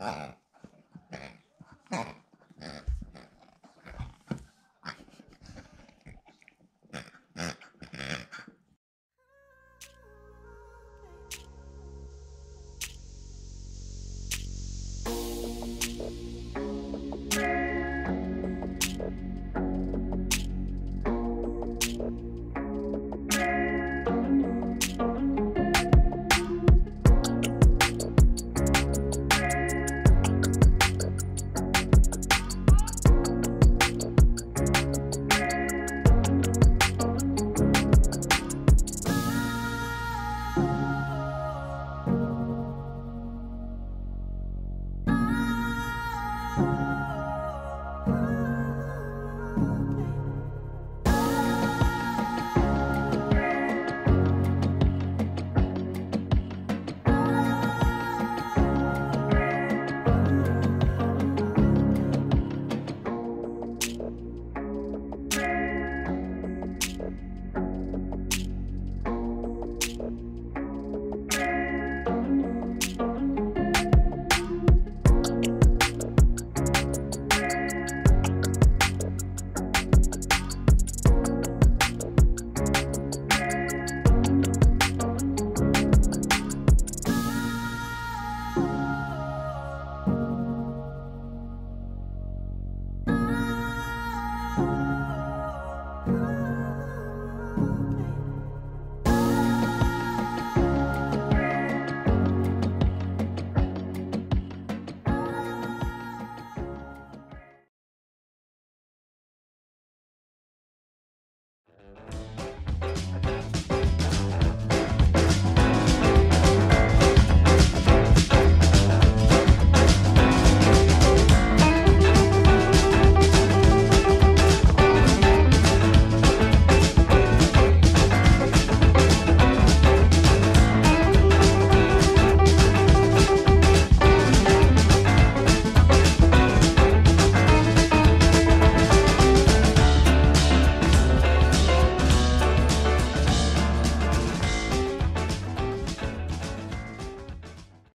Ha ha ha.